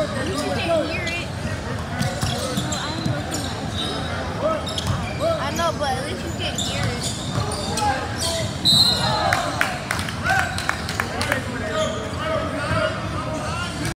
I know, but at least